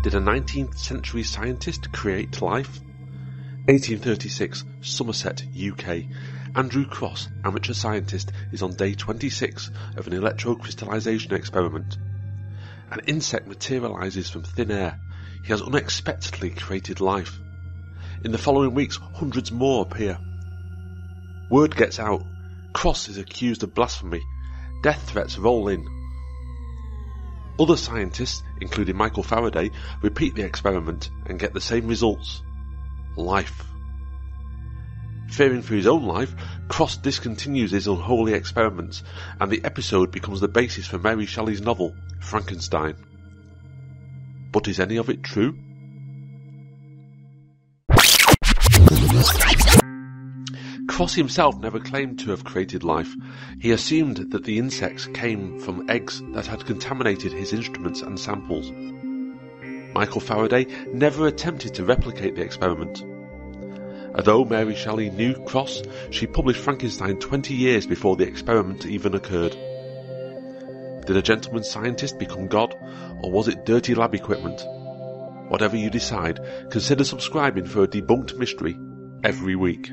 Did a 19th century scientist create life? 1836, Somerset, UK. Andrew Crosse, amateur scientist, is on day 26 of an electrocrystallization experiment. An insect materializes from thin air. He has unexpectedly created life. In the following weeks, hundreds more appear. Word gets out. Crosse is accused of blasphemy. Death threats roll in. Other scientists, including Michael Faraday, repeat the experiment and get the same results. Life. Fearing for his own life, Crosse discontinues his unholy experiments, and the episode becomes the basis for Mary Shelley's novel, Frankenstein. But is any of it true? Crosse himself never claimed to have created life. He assumed that the insects came from eggs that had contaminated his instruments and samples. Michael Faraday never attempted to replicate the experiment. Although Mary Shelley knew Crosse, she published Frankenstein 20 years before the experiment even occurred. Did a gentleman scientist become God, or was it dirty lab equipment? Whatever you decide, consider subscribing for a debunked mystery every week.